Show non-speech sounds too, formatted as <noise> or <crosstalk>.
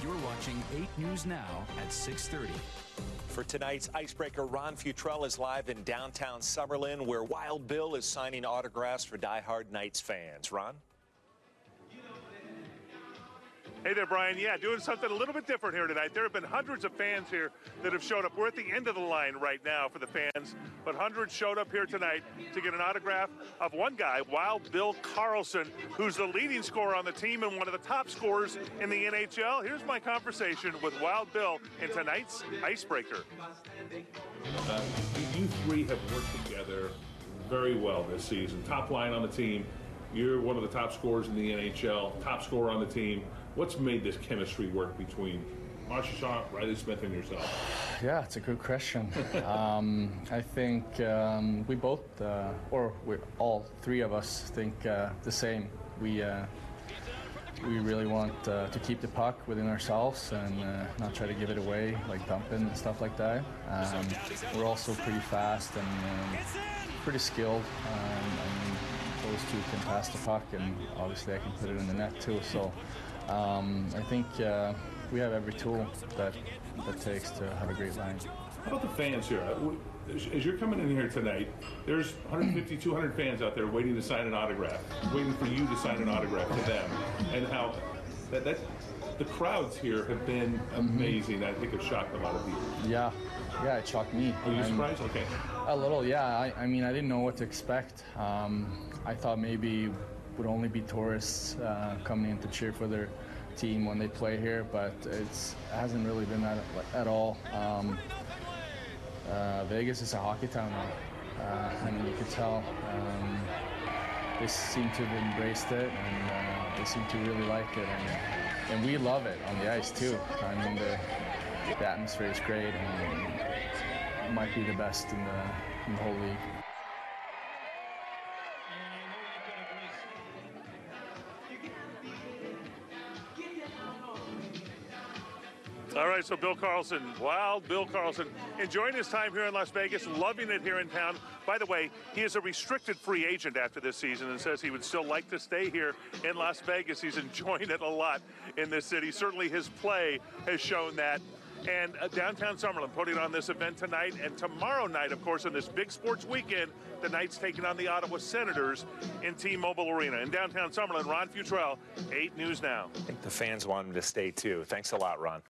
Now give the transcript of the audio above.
You're watching 8 News Now at 630. For tonight's icebreaker, Ron Futrell is live in downtown Summerlin, where Wild Bill is signing autographs for diehard Knights fans. Ron? Hey there, Brian. Yeah, doing something a little bit different here tonight. There have been hundreds of fans here that have showed up. We're at the end of the line right now for the fans, but hundreds showed up here tonight to get an autograph of one guy, Wild Bill Karlsson, who's the leading scorer on the team and one of the top scorers in the NHL. Here's my conversation with Wild Bill in tonight's Icebreaker. Uh, you three have worked together very well this season. Top line on the team. You're one of the top scorers in the NHL, top scorer on the team. What's made this chemistry work between Marchessault, Riley Smith, and yourself? Yeah, it's a good question. <laughs> um, I think um, we both, uh, or we all three of us, think uh, the same. We uh, we really want uh, to keep the puck within ourselves and uh, not try to give it away, like dumping and stuff like that. Um, we're also pretty fast and um, pretty skilled. Those two can pass the puck, and obviously I can put it in the net too. So um, I think uh, we have every tool that that takes to have a great line. How about the fans here? Uh, As you're coming in here tonight, there's 150, 200 fans out there waiting to sign an autograph, waiting for you to sign an autograph to them, and how that, that the crowds here have been amazing. I think it shocked a lot of people. Yeah, yeah, it shocked me. Are you surprised? Okay. A little, yeah. I, I mean, I didn't know what to expect. Um, I thought maybe would only be tourists uh, coming in to cheer for their team when they play here, but it's, it hasn't really been that at all. Um, uh, Vegas is a hockey town. Uh, I mean, you could tell. Um, they seem to have embraced it, and uh, they seem to really like it, and, and we love it on the ice too. I mean, the, the atmosphere is great, and might be the best in the, in the whole league. All right, so Bill Karlsson, wild Bill Karlsson, enjoying his time here in Las Vegas, loving it here in town. By the way, he is a restricted free agent after this season and says he would still like to stay here in Las Vegas. He's enjoying it a lot in this city. Certainly his play has shown that. And uh, downtown Summerlin putting on this event tonight and tomorrow night, of course, on this big sports weekend, the Knights taking on the Ottawa Senators in T-Mobile Arena. In downtown Summerlin, Ron Futrell, 8 News Now. I think the fans want him to stay too. Thanks a lot, Ron.